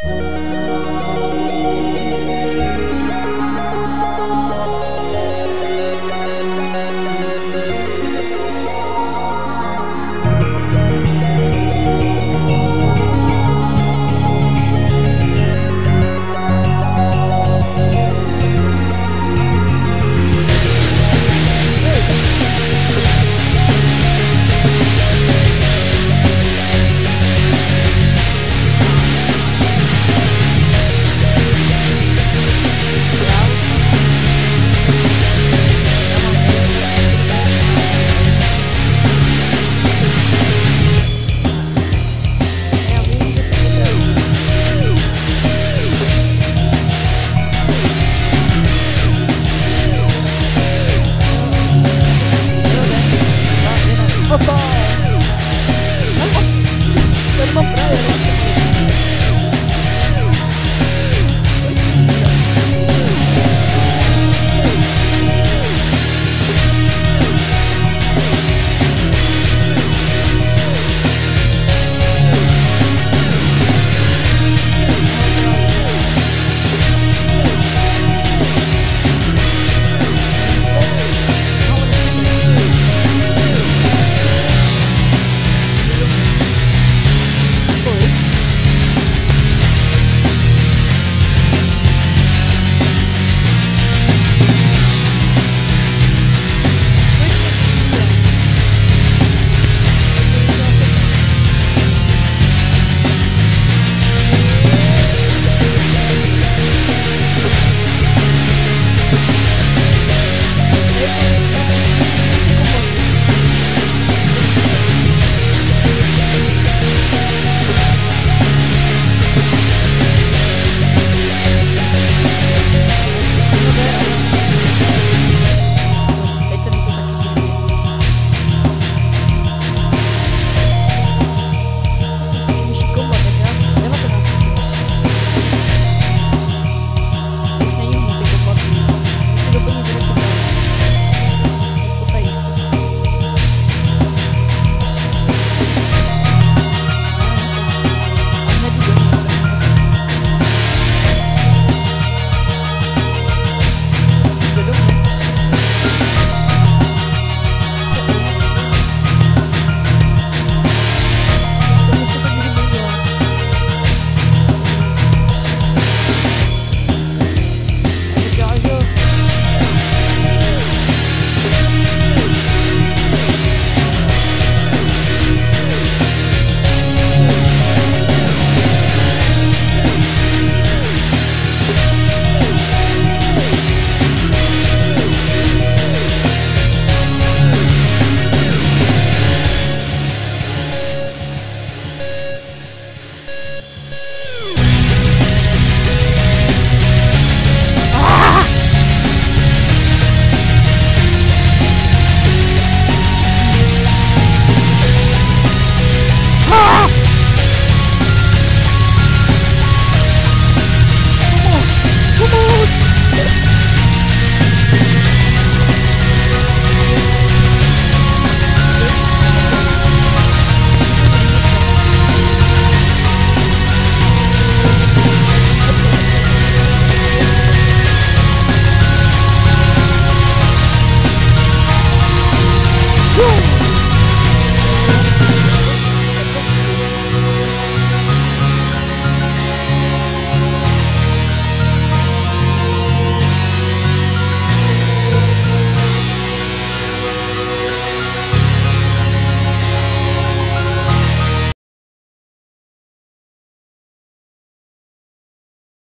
Tô numa né? Woo!